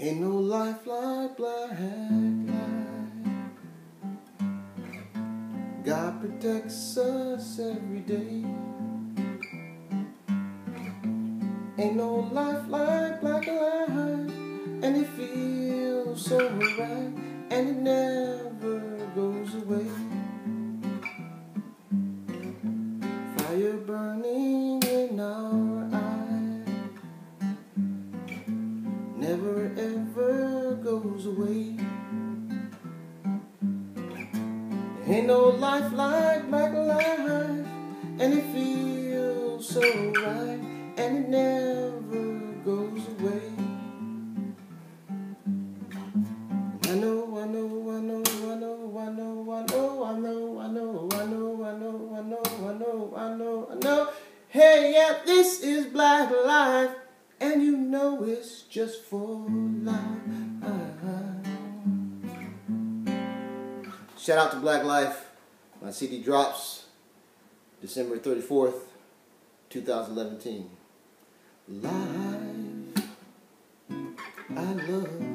Ain't no life like black. God protects us every day. Ain't no life like black and it feels so right, and it never goes away. Fire burning never ever goes away. Ain't no life like black life, and it feels so right, and it never goes away. I know, I know, I know, I know, I know, I know, I know, I know, I know, I know, I know, I know, I know, I know. Hey, yeah, this is Black Life, and you know it's just for life. Shout out to Black Life. My CD drops December 34th, 2011. Life, I love